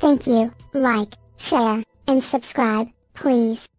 Thank you, like, share, and subscribe, please.